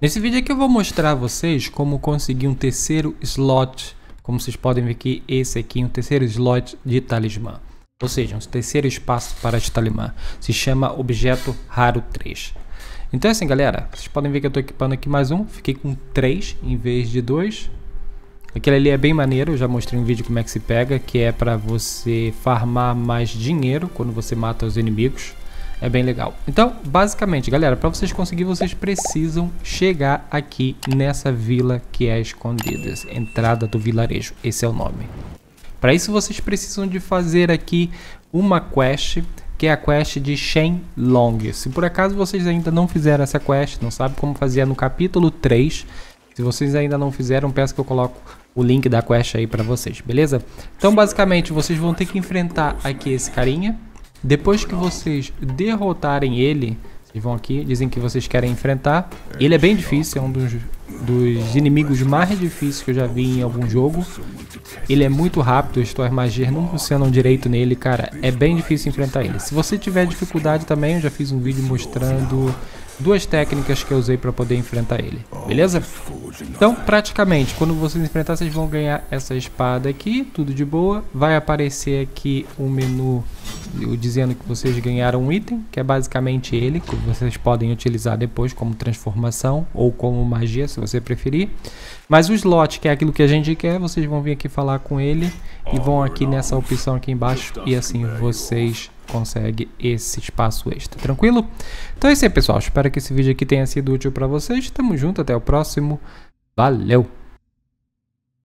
Nesse vídeo aqui eu vou mostrar a vocês como conseguir um terceiro slot, como vocês podem ver aqui, esse aqui, um terceiro slot de talismã. Ou seja, um terceiro espaço para de talismã. Se chama objeto raro 3. Então assim galera, vocês podem ver que eu estou equipando aqui mais um, fiquei com 3 em vez de 2. Aquele ali é bem maneiro, eu já mostrei um vídeo como é que se pega, que é para você farmar mais dinheiro quando você mata os inimigos. É bem legal. Então, basicamente, galera, para vocês conseguirem, vocês precisam chegar aqui nessa vila que é escondida. Entrada do vilarejo, esse é o nome. Para isso, vocês precisam de fazer aqui uma quest, que é a quest de Shenlong. Se por acaso vocês ainda não fizeram essa quest, não sabe como fazer no capítulo 3, se vocês ainda não fizeram, peço que eu coloco o link da quest aí para vocês, beleza? Então, basicamente, vocês vão ter que enfrentar aqui esse carinha, depois que vocês derrotarem ele, vocês vão aqui, dizem que vocês querem enfrentar. Ele é bem difícil, é um dos, dos inimigos mais difíceis que eu já vi em algum jogo. Ele é muito rápido, as suas magias não funcionam direito nele, cara. É bem difícil enfrentar ele. Se você tiver dificuldade também, eu já fiz um vídeo mostrando duas técnicas que eu usei para poder enfrentar ele, beleza? Então, praticamente, quando vocês enfrentar, vocês vão ganhar essa espada aqui, tudo de boa. Vai aparecer aqui um menu dizendo que vocês ganharam um item, que é basicamente ele, que vocês podem utilizar depois como transformação ou como magia, se você preferir. Mas o slot, que é aquilo que a gente quer, vocês vão vir aqui falar com ele e vão aqui nessa opção aqui embaixo e assim vocês conseguem esse espaço extra, tranquilo? Então é isso aí, pessoal. Espero que esse vídeo aqui tenha sido útil para vocês. Tamo junto, até o próximo. Valeu!